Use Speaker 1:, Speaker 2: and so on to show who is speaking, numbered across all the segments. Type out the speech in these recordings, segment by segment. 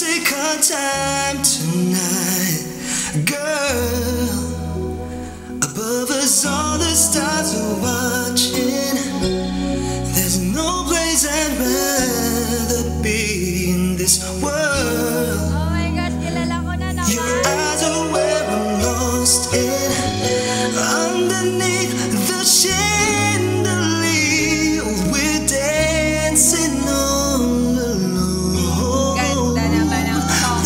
Speaker 1: Mexico time tonight, girl. Above us, all the stars are watching. There's no place I'd rather be in this world.
Speaker 2: Oh my na.
Speaker 1: Your eyes are where I'm lost in, underneath the
Speaker 2: shade.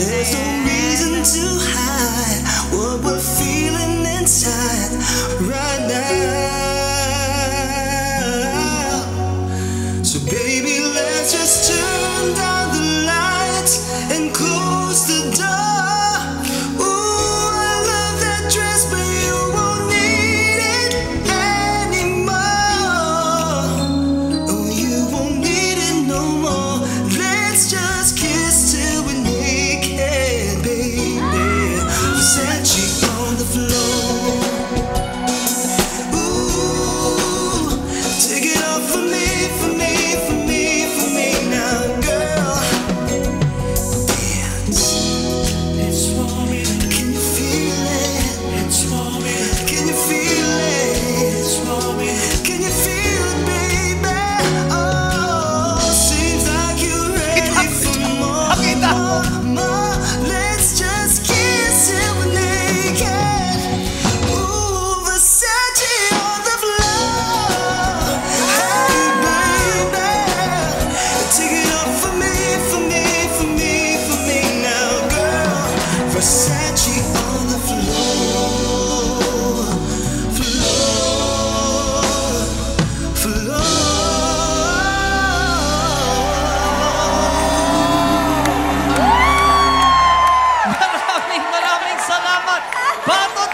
Speaker 1: There's no reason to hide what we're feeling inside right now. So, baby, let's just turn.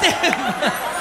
Speaker 3: って